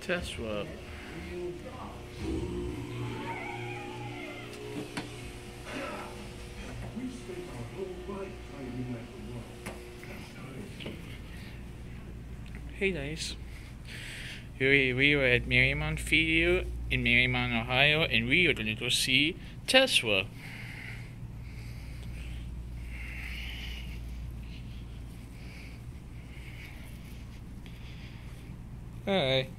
Tesla. Hey guys. We, we were at Mariemont Field in Mariemont, Ohio, and we are going to go see Tesla. Hi.